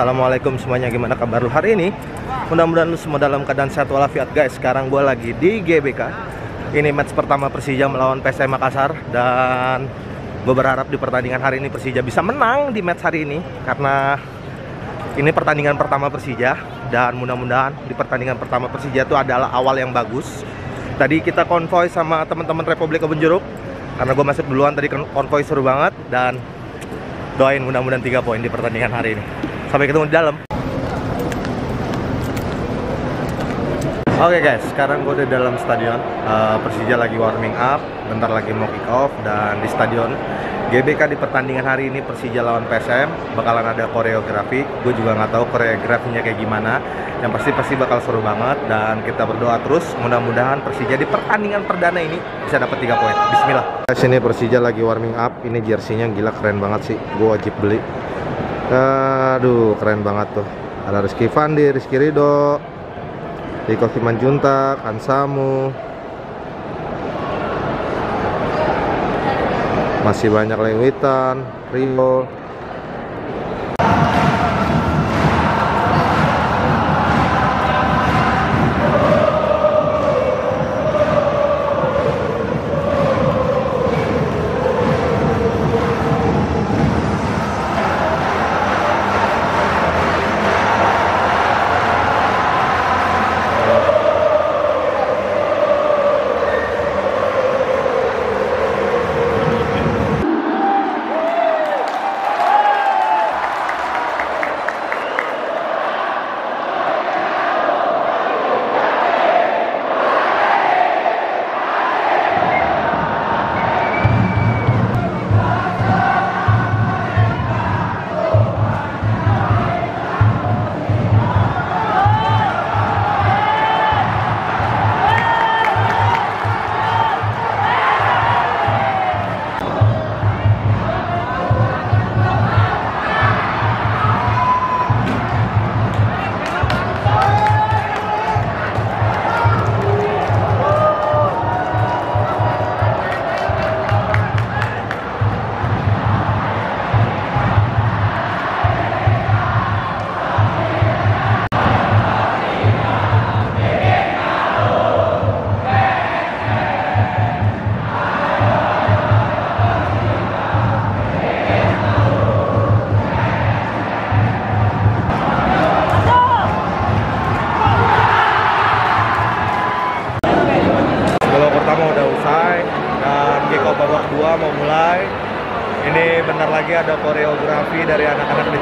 Assalamualaikum semuanya gimana kabar lu hari ini? Mudah-mudahan lu semua dalam keadaan sehat walafiat guys. Sekarang gue lagi di GBK ini match pertama Persija melawan PSM Makassar dan gue berharap di pertandingan hari ini Persija bisa menang di match hari ini karena ini pertandingan pertama Persija dan mudah-mudahan di pertandingan pertama Persija itu adalah awal yang bagus. Tadi kita konvoy sama teman-teman Republik Kebun Jeruk karena gue masuk duluan tadi konvoy seru banget dan doain mudah-mudahan tiga poin di pertandingan hari ini sampai ketemu di dalam. Oke okay guys, sekarang gue udah di dalam stadion. Uh, Persija lagi warming up, bentar lagi mau kick off. Dan di stadion GBK di pertandingan hari ini Persija lawan PSM Bakalan ada koreografi, gue juga nggak tahu koreografinya kayak gimana. Yang pasti pasti bakal seru banget. Dan kita berdoa terus, mudah-mudahan Persija di pertandingan perdana ini bisa dapat 3 poin. Bismillah. Guys ini Persija lagi warming up, ini jersinya gila keren banget sih. Gue wajib beli Aduh keren banget tuh. Ada Rizky Fandi, Rizky Ridho Riko Simanjuntak, Ansamu masih banyak lewitan, Rio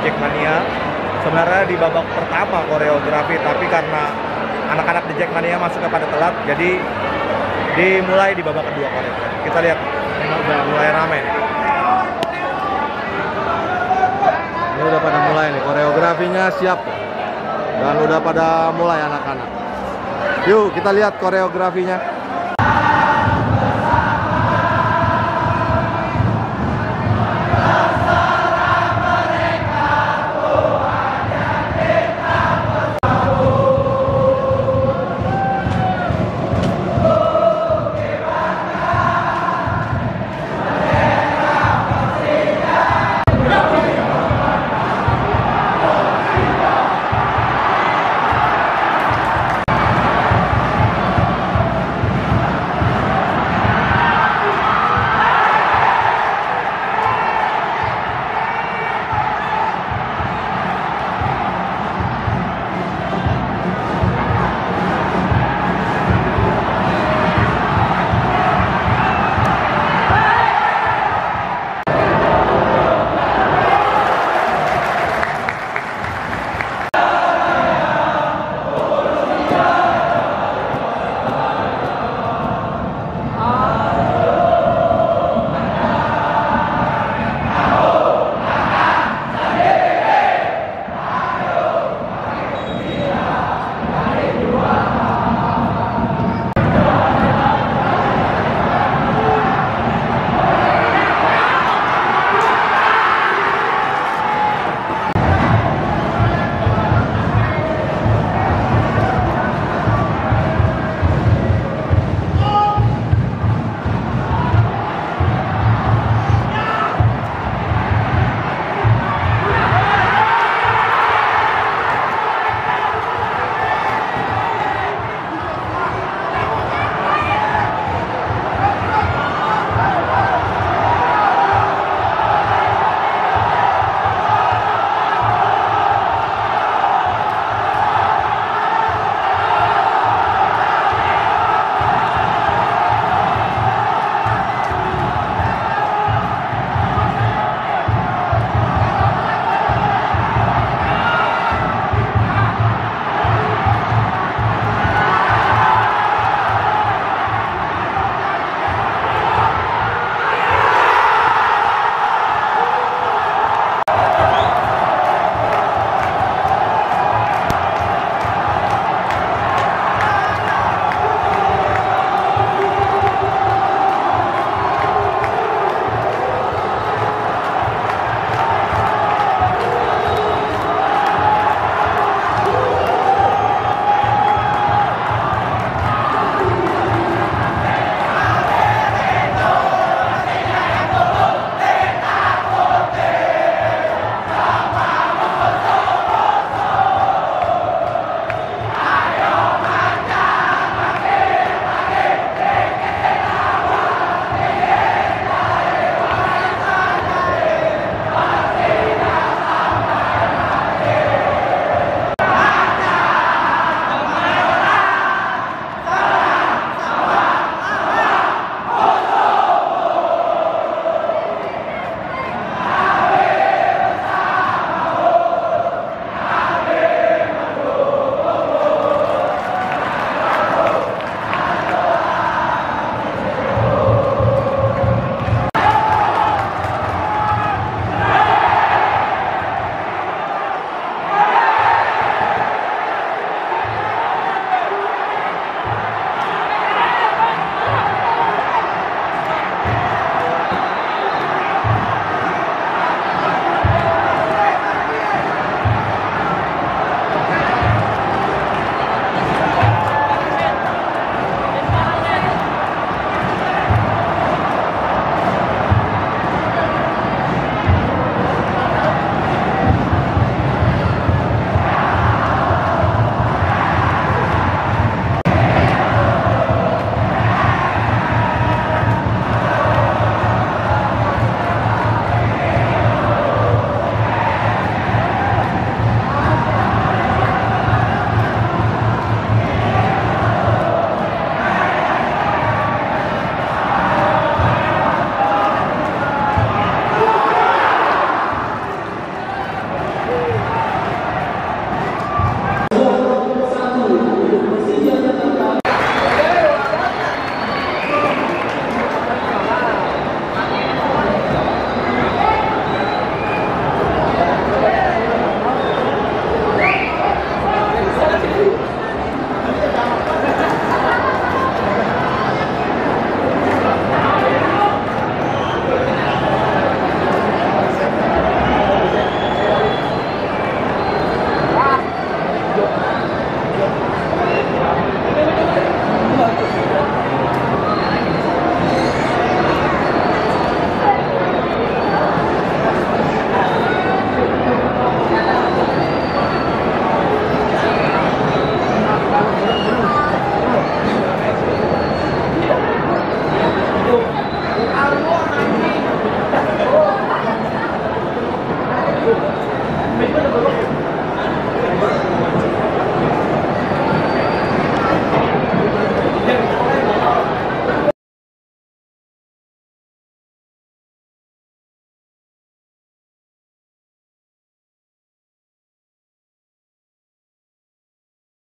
Jackmania sebenarnya di babak pertama koreografi tapi karena anak-anak The Jackmania masuk kepada telat jadi dimulai di babak kedua koreografi kita lihat. Ini udah mulai nih ini udah pada mulai nih koreografinya siap. Dan udah pada mulai anak-anak. Yuk kita lihat koreografinya